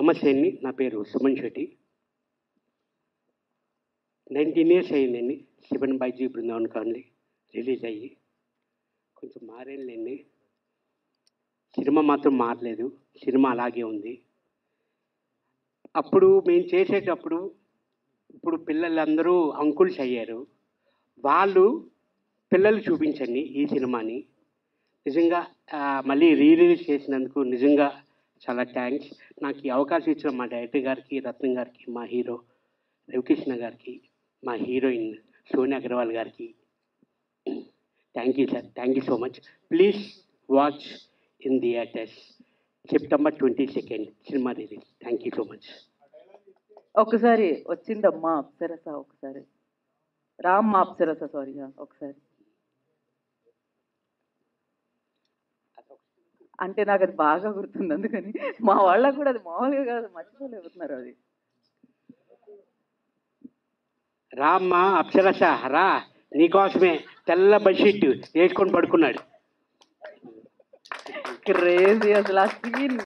నమస్తే అండి నా పేరు సుమన్ శెట్టి. నైన్టీన్ ఇయర్స్ అయిందండి శివన్ బైజీ బృందావన్ కాన్లీ రిలీజ్ అయ్యి. కొంచెం మారేళ్ళండి సినిమా మాత్రం మారలేదు సినిమా అలాగే ఉంది. అప్పుడు మేము చేసేటప్పుడు ఇప్పుడు పిల్లలందరూ అంకుల్స్ అయ్యారు. వాళ్ళు పిల్లలు చూపించండి ఈ సినిమాని. నిజంగా మళ్ళీ రీ రిలీజ్ చేసినందుకు నిజంగా చాలా థ్యాంక్స్ నాకు ఈ అవకాశం ఇచ్చిన మా డైరెక్టర్ గారికి రత్నం గారికి మా హీరో రవికృష్ణ గారికి మా హీరోయిన్ సోనియా అగర్వాల్ గారికి. Thank you sir thank you so much please watch in theatres September twenty second cinema release thank you so much ఒకసారి వచ్చిందమ్మా అప్సరస ఒకసారి. రామ్ అప్సరస సారీ ఒకసారి. అంటే నాకు అది బాగా గుర్తుంది. అందుకని మా వాళ్ళకు కూడా అది మామూలుగా కాదు మర్చిపోలేకపోతున్నారు అది. రామ్మ అప్సరస రా నీకోసమే తెల్ల బెడ్షీట్ వేసుకొని పడుకున్నాడు. క్రేజీ అసలు ఆ సీన్